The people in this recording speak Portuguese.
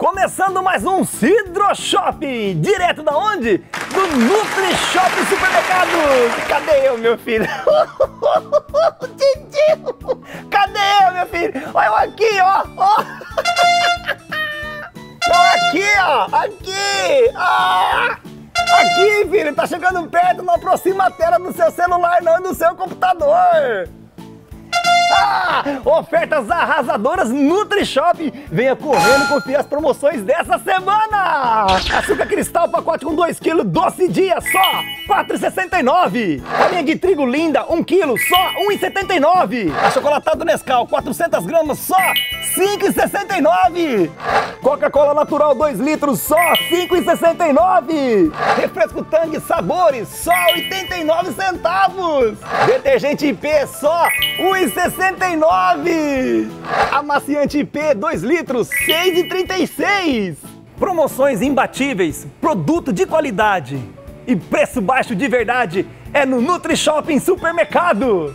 Começando mais um Cidro Shop, direto da onde? Do Nutri Shop Supermercado. Cadê eu, meu filho? Titio! Cadê eu, meu filho? Olha eu aqui, ó! ó. aqui, ó! Aqui! Ah! Aqui, filho! Tá chegando perto, não aproxima a tela do seu celular, não, do seu computador! Ah, ofertas arrasadoras NutriShop. Venha correndo conferir as promoções dessa semana. Açúcar cristal, pacote com 2 kg, doce dia, só 4,69. Farinha de trigo linda, 1 kg, só 1,79. Achocolatado Nescau, 400 gramas, só 5,69. Coca-Cola natural 2 litros, só 5,69. Refresco Tang Sabores, só 89 centavos. Detergente IP, só 1,69. Amaciante IP 2 litros, 6,36. Promoções imbatíveis, produto de qualidade e preço baixo de verdade é no Nutri Shopping Supermercado.